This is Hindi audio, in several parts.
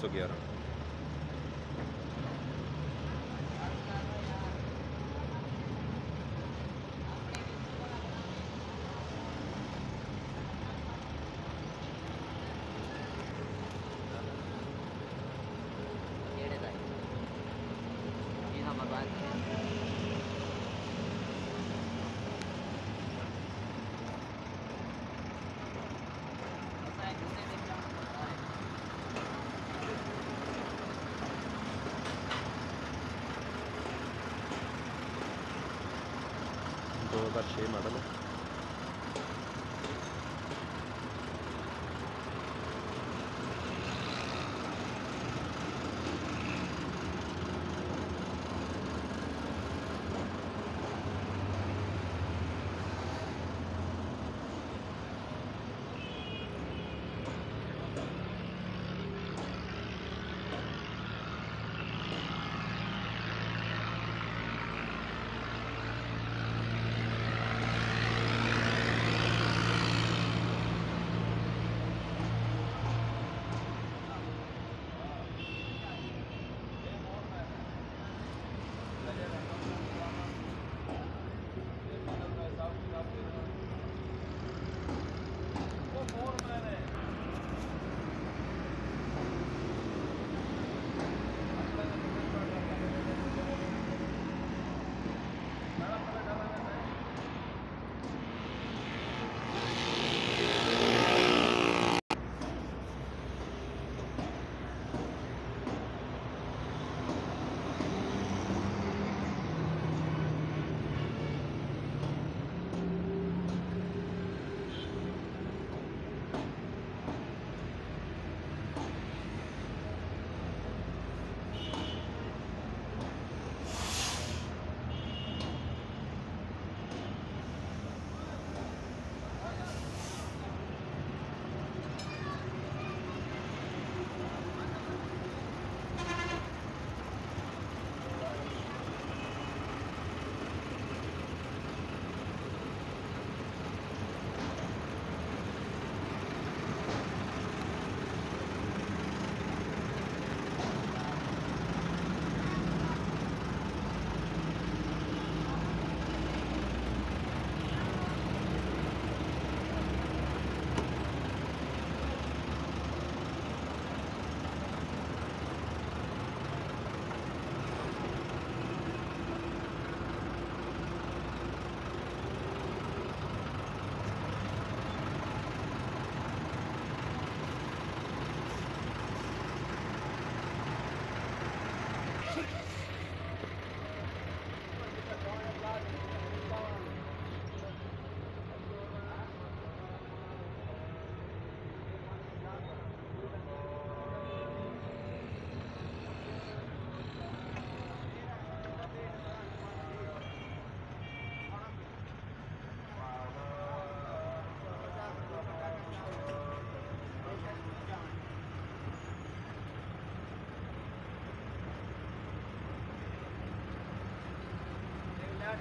açougueiro. दो हज़ार छः मॉडल है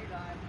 guy.